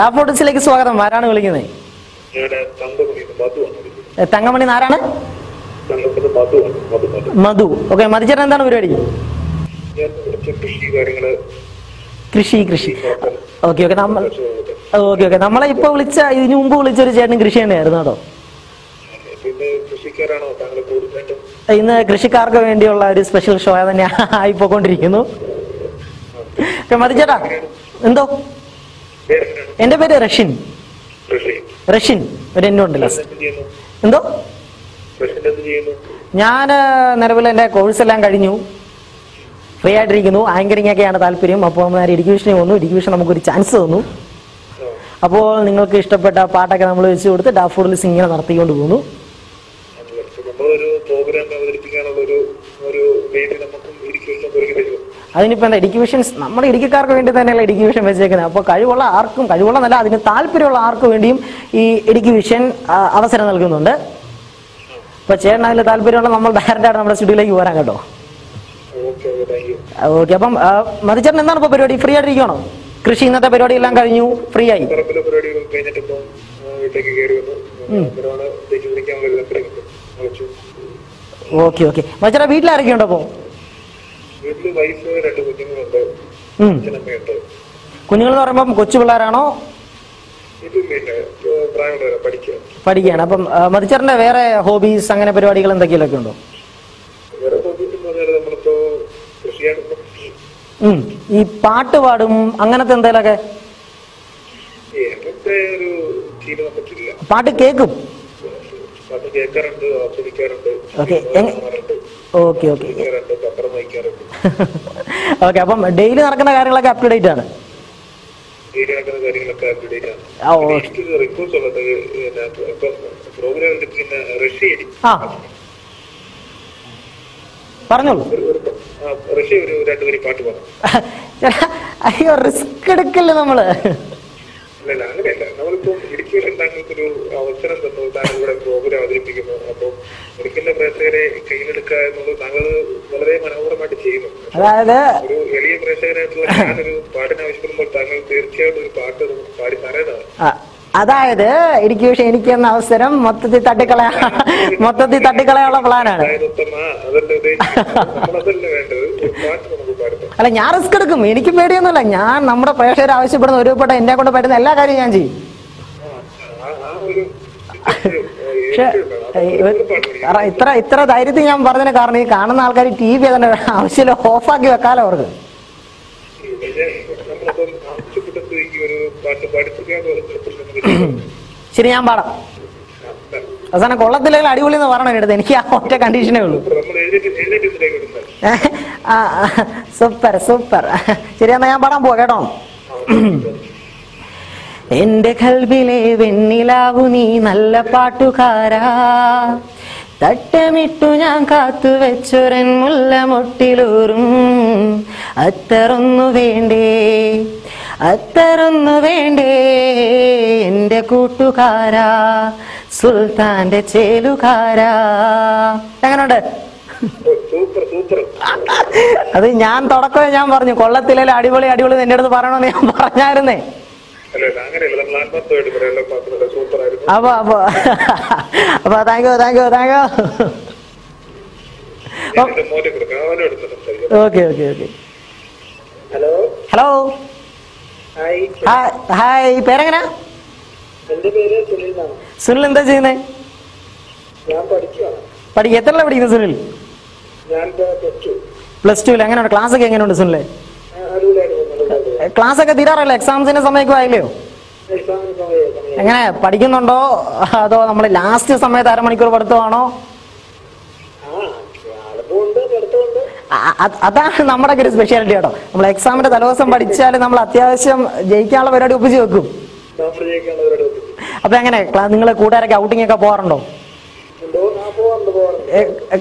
ഡാഫോട്ടിസിലേക്ക് സ്വാഗതം. ആരാണ് വിളിക്കുന്നത്? തങ്കമണി ആരാണ് മധു ഓക്കെ മധുചേട്ടൻ എന്താണ് പരിപാടി? കൃഷി കൃഷി ഓക്കെ ഓക്കെ നമ്മൾ. Okay okay. നമ്മളെ ഇപ്പൊ വിളിച്ച ഇതിനു മുമ്പ് വിളിച്ച ഒരു ചേട്ടൻ കൃഷി തന്നെയായിരുന്നു കേട്ടോ. ഇന്ന് കൃഷിക്കാർക്ക് വേണ്ടിയുള്ള ഒരു സ്പെഷ്യൽ ഷോ തന്നെ ആയിപ്പോയിക്കൊണ്ടിരിക്കുന്നു. മതി ചേട്ടാ എന്തോ? എന്റെ പേര് റഷ്യൻ റഷ്യൻ ഒരു എന്നുണ്ടല്ലോ ഉണ്ടല്ലോ. എന്തോ ഞാൻ നിലവിൽ എന്റെ കോഴ്സ് എല്ലാം കഴിഞ്ഞു. ഫ്രീ ആയിട്ടിരിക്കുന്നു. ആങ്കറിംഗ് ഒക്കെയാണ് താല്പര്യം അപ്പോൾ ഇഡിക്യൂഷനിൽ വന്നു എഡ്യൂക്കേഷൻ നമുക്കൊരു ചാൻസ് തന്നു. അപ്പോൾ നിങ്ങൾക്ക് ഇഷ്ടപ്പെട്ട പാട്ടൊക്കെ നമ്മൾ വെച്ച് കൊടുത്ത് ഡാഫോഡിൽ സിംഗിനെ നടത്തിക്കൊണ്ട് പോകുന്നു. നമ്മളൊരു പ്രോഗ്രാം അവതരിപ്പിക്കാനുള്ള ഒരു ഒരു വേദി നമുക്കും ഒരുക്കി തരുമോ? അതിനിപ്പോൾ എന്താ എഡ്യൂക്കേഷൻസ് നമ്മുടെ ഇടുക്കിക്കാർക്ക് വേണ്ടി തന്നെയല്ല എഡ്യൂക്കേഷൻ വെച്ചേക്കുന്നത്. അപ്പോൾ കഴിവുള്ള ആർക്കും കഴിവുള്ള നല്ല അതിന് താല്പര്യമുള്ള ആർക്കും വേണ്ടിയും ഈ എഡ്യൂക്കേഷൻ അവസരം നൽകുന്നുണ്ട്. അപ്പൊ ചേട്ടൻ അതിൽ താല്പര്യമുള്ള നമ്മൾ ഡയറക്റ്റ് ഡയറക്റ്റായിട്ട് നമ്മുടെ സ്റ്റുഡിയോയിലേക്ക് പോരാൻ കേട്ടോ. ഓക്കെ അപ്പം മതിച്ചേട്ടൻ എന്താണ് ഇപ്പൊ പരിപാടി? ഫ്രീ ആയിട്ടിരിക്കണോ കൃഷി ഇന്നത്തെ പരിപാടി എല്ലാം കഴിഞ്ഞു ഫ്രീ ആയി. വീട്ടിലേക്ക് കയറി വന്നു. അന്നേരമാണ് ഓക്കെ ഓക്കെ. മച്ചാ വീട്ടിൽ വൈഫ് രണ്ട് കുഞ്ഞുങ്ങളുണ്ട്. അച്ഛനമ്മയുണ്ട്. കുഞ്ഞുങ്ങൾ എന്ന് കൊച്ചു പിള്ളേരാണോ? പഠിക്കുകയാണ്. അപ്പം മതിച്ചറിന്റെ വേറെ ഹോബീസ് അങ്ങനെ പരിപാടികൾ എന്തൊക്കെയൊക്കെ ഉണ്ടോ? ഈ പാട്ട് പാടും അങ്ങനത്തെ എന്തേലൊക്കെ? പാട്ട് കേൾക്കും പാട്ട് കേൾക്കാറുണ്ട് ആസ്വദിക്കാറുണ്ട് ഓക്കെ. പത്രം വായിക്കാറുണ്ട്. അപ്പം ഡെയിലി നടക്കുന്ന കാര്യങ്ങളൊക്കെ അപ് ടു ഡേറ്റ് ആണ്? ഡെയിലി നടക്കുന്ന കാര്യങ്ങളൊക്കെ എനിക്ക് ഉള്ളത് പ്രോഗ്രാം പിന്നെ പറഞ്ഞോളൂ. ഒരു ഒരു ആ, റഷ്യ ഒരു രണ്ടുപേരും പാട്ട് പാടാം. അയ്യോ റിസ്ക് എടുക്കല്ലേ നമ്മൾ? ഇടുക്കിയിൽ താങ്കൾക്കൊരു അവസരം തന്നു താങ്കൾ ഇവിടെ പ്രോഗ്രാം അവതരിപ്പിക്കുന്നു അപ്പോൾ ഒരിക്കലും പ്രേക്ഷകരെ കയ്യിലെടുക്കുക എന്നുള്ളത് താങ്കൾ വളരെ മനോഹരമായിട്ട് ചെയ്യുന്നു. അതായത് ഒരു എളിയ പ്രേക്ഷകനായിട്ടുള്ള ഞാനൊരു പാട്ടിന് ആവശ്യപ്പെടുമ്പോൾ താങ്കൾ തീർച്ചയായിട്ടും ഒരു പാട്ട് പാടി തരേണ്ടതാണ് അതായത് എനിക്ക് പക്ഷെ എനിക്ക് എന്ന അവസരം മൊത്തത്തിൽ തട്ടിക്കളയാ മൊത്തത്തിൽ തട്ടിക്കളയാനുള്ള പ്ലാനാണ്. അല്ല ഞാൻ റിസ്ക് എടുക്കും. എനിക്ക് പേടിയൊന്നുമില്ല. ഞാൻ നമ്മുടെ പ്രേക്ഷകർ ആവശ്യപ്പെടുന്ന ഒരുപാട് എന്നെ കൊണ്ട് പറ്റുന്ന എല്ലാ കാര്യവും ഞാൻ ചെയ്യും. പക്ഷെ ഇത്ര ഇത്ര ധൈര്യത്തിൽ ഞാൻ പറഞ്ഞതിന് കാരണം ഈ കാണുന്ന ആൾക്കാർ ടി വി അതിന്റെ ആവശ്യമില്ല ഓഫാക്കി വെക്കാലോ അവർക്ക്. ശരി ഞാൻ പാടാം. അവസാനം കൊള്ളത്തില്ലെങ്കിൽ അടിപൊളി എന്ന് പറയണം എടുത്ത് എനിക്ക് ആ ഒറ്റ കണ്ടീഷനേ ഉള്ളൂ. Super super. ശരി എന്നാ ഞാൻ പാടാൻ പോവാ കേട്ടോ? എന്റെ കൽബിലെ വെണ്ണിലാവു നീ നല്ല പാട്ടുകാരാ. തട്ടമിട്ടു ഞാൻ കാത്തു വെച്ചൊരൻ മുല്ല മുട്ടിലൂറും അത്തറൊന്നു വേണ്ടേ അത്തറൊന്നു വേണ്ടേ എന്റെ കൂട്ടുകാരാ സുൽത്താന്റെ ചേലുകാരാ. സൂപ്പർ അത് ഞാൻ തുടക്കമേ ഞാൻ പറഞ്ഞു. കൊള്ളത്തിലെ അടിപൊളി അടിപൊളി എന്റെ അടുത്ത് പറയണമെന്ന് ഞാൻ പറഞ്ഞായിരുന്നേ. അപ്പൊ അപ്പൊ അപ്പൊ thank you thank you thank you. ഞാൻ എന്റെ മോനെ കൊടുക്കാം അവനെ എടുത്ത് സംസാരിക്കാം okay okay okay. Hello? Hello? Hi. പേരെങ്ങനാ? Sunil എന്താ ചെയ്യുന്നേ? ഞാൻ പഠിക്കുകയാണ് പഠിക്കുക എത്രല്ല പഠിക്കുന്നത് സുനിൽ? ഞാൻ പ്ലസ് ടു പ്ലസ് ടുവിൽ എങ്ങനെയുണ്ട്? ക്ലാസ് ഒക്കെ എങ്ങനെയുണ്ട് സുനിലേ? ക്ലാസ് ഒക്കെ തീരാറല്ലോ? എക്സാംസിന്റെ സമയമൊക്കെ ആയില്ലയോ എങ്ങനെ? പഠിക്കുന്നുണ്ടോ? അതോ നമ്മൾ ലാസ്റ്റ് സമയത്ത് അരമണിക്കൂർ പഠിത്തമാണോ? അതാണ് നമ്മുടെ ഒരു സ്പെഷ്യാലിറ്റി കേട്ടോ. നമ്മൾ എക്സാമിന്റെ തലേദിവസം പഠിച്ചാൽ നമ്മൾ അത്യാവശ്യം ജയിക്കാനുള്ള പരിപാടി ഒപ്പിച്ച് വെക്കും. അപ്പൊ എങ്ങനെ? നിങ്ങൾ കൂട്ടുകാരൊക്കെ ഔട്ടിംഗ് ഒക്കെ പോകാറുണ്ടോ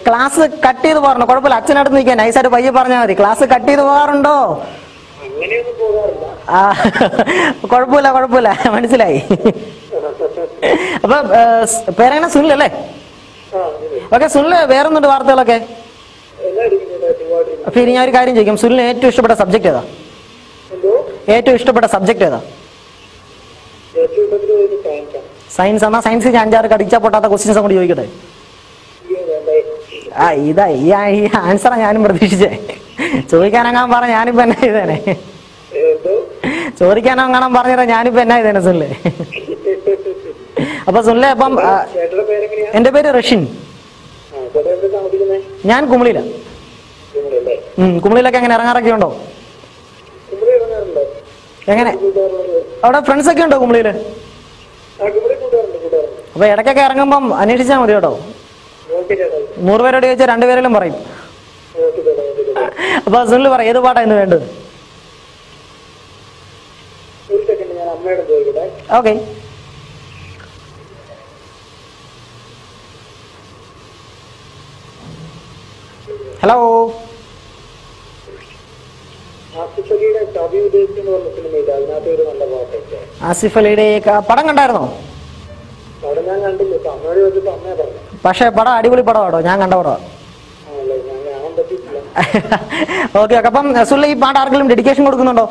ക്ലാസ് കട്ട് ചെയ്ത് പോകാറുണ്ടോ കുഴപ്പമില്ല. അച്ഛനടുത്ത് നിൽക്കാൻ നൈസായിട്ട് പയ്യെ പറഞ്ഞാൽ മതി. ക്ലാസ് കട്ട് ചെയ്ത് പോകാറുണ്ടോ ആ കുഴപ്പമില്ല കുഴപ്പമില്ല. മനസ്സിലായി. അപ്പൊ പേരെങ്ങനെ സുനിൽ. അല്ലേ ഓക്കെ സുനിൽ വേറൊന്നുണ്ട് വാർത്തകളൊക്കെ? അപ്പൊ ഇനി ഞാൻ ഒരു കാര്യം ചോദിക്കും. സുനിലിന് ഏറ്റവും ഇഷ്ടപ്പെട്ട സബ്ജക്ട് ഏതാ? ഏറ്റവും ഇഷ്ടപ്പെട്ട സബ്ജക്ട് ഏതാ? സയൻസ് എന്നാ സയൻസ് അഞ്ചാറ് കടിച്ചാൽ പൊട്ടാത്ത ക്വസ്റ്റ്യൻസ് കൂടി ചോദിക്കട്ടെ? ആ ഇതാ ഈ ആൻസറാ ഞാനും പ്രതീക്ഷിച്ചേ. ചോദിക്കാനങ്ങാൻ പറഞ്ഞ ഞാനിപ്പോ എന്നാ ചെയ്തേനെ? ചോദിക്കാനങ്ങാൻ പറഞ്ഞ പറഞ്ഞതാ ഞാനിപ്പോ എന്നാ ചെയ്തേനെ സുനിലെ? അപ്പൊ സുനിലെ അപ്പം എന്റെ പേര് റഷ്യൻ ഞാൻ കുമളിയില. കുമളിയിലൊക്കെ എങ്ങനെ ഇറങ്ങാറൊക്കെ ഉണ്ടോ? എങ്ങനെ? അവിടെ ഫ്രണ്ട്സ് ഒക്കെ ഉണ്ടോ കുമളിയിൽ? അപ്പൊ ഇടയ്ക്കൊക്കെ ഇറങ്ങുമ്പം അന്വേഷിച്ചാൽ മതി കേട്ടോ നൂറുപേരോട് ചോദിച്ചാൽ രണ്ടുപേരെങ്കിലും പറയും ഓക്കെ ചേട്ടാ ഓക്കെ ചേട്ടാ അപ്പൊ സുനിൽ പറ ഏത് പാട്ടായിരുന്നു വേണ്ടത്? ഓക്കെ. ഹലോ. ആസിഫ് അലിയുടെ പടം കണ്ടായിരുന്നോ? പക്ഷെ പടം അടിപൊളി പടമാട്ടോ ഞാൻ കണ്ട പടം ഓക്കെ ഓക്കെ അപ്പം സുല്ല ഈ പാട്ട് ആർക്കെങ്കിലും ഡെഡിക്കേഷൻ കൊടുക്കുന്നുണ്ടോ?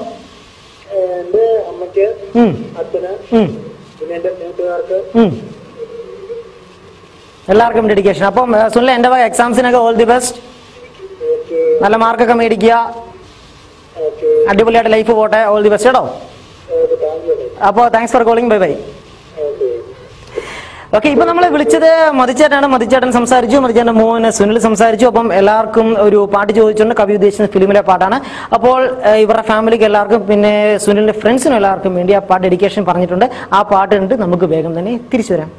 എന്റെ അമ്മയ്ക്ക് ഉം, അച്ഛന് ഉം, പിന്നെ എന്റെ കൂട്ടുകാർക്ക് എല്ലാവർക്കും ഡെഡിക്കേഷൻ അപ്പം സുല്ല എന്റെ വക എക്സാംസിനൊക്കെ ഓൾ ദി ബെസ്റ്റ് നല്ല മാർക്കൊക്കെ മേടിക്കുക. അടിപൊളിയായിട്ട് ലൈഫ് പോട്ടെ. ഓൾ ദി ബെസ്റ്റ് കേട്ടോ? അപ്പോ അപ്പോൾ thanks for calling bye bye okay ഇപ്പൊ നമ്മളെ വിളിച്ചത് മതിച്ചേട്ടാണ് മതിച്ചേട്ടൻ സംസാരിച്ചു. മതിച്ചേട്ടൻ മോഹൻ സുനിൽ സംസാരിച്ചു. അപ്പം എല്ലാവർക്കും ഒരു പാട്ട് ചോദിച്ചുകൊണ്ട് കവി ഉദ്ദേശിച്ച ഫിലിമിലെ പാട്ടാണ്. അപ്പോൾ ഇവരുടെ ഫാമിലിക്ക് എല്ലാവർക്കും പിന്നെ സുനിലിന്റെ ഫ്രണ്ട്സിനും എല്ലാവർക്കും വേണ്ടി ആ പാട്ട് ഡെഡിക്കേഷൻ പറഞ്ഞിട്ടുണ്ട്. ആ പാട്ട് കണ്ടിട്ട് നമുക്ക് വേഗം തന്നെ തിരിച്ചു വരാം.